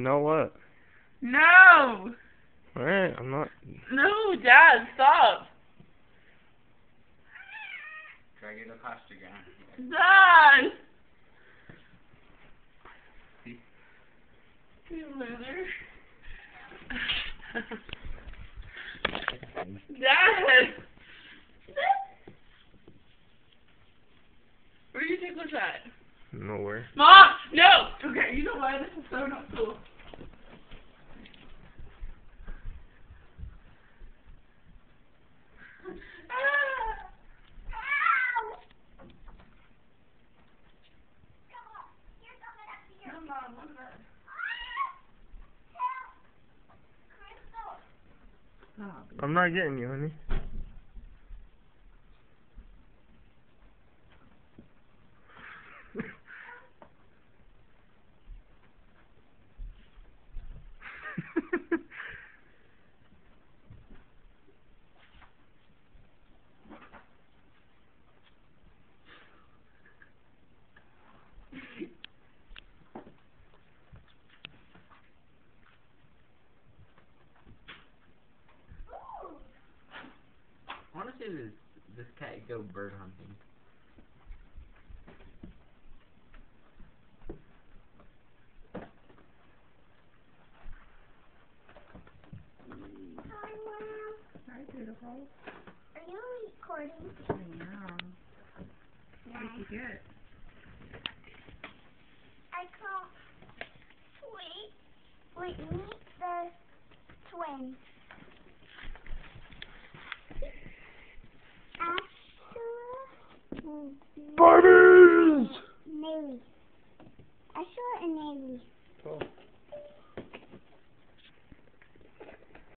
You know what? No! Alright, I'm not. No, Dad, stop! Try to get a faster gun. Dad! You loser. Dad! Where do you think was at? Nowhere. Mom! No! Okay, you know what? This is so not cool. I'm not getting you, honey. I want to see this this cat go bird hunting. Hi, beautiful. Are you recording? I am. What did you get? I can't wait. Wait, meet the twins.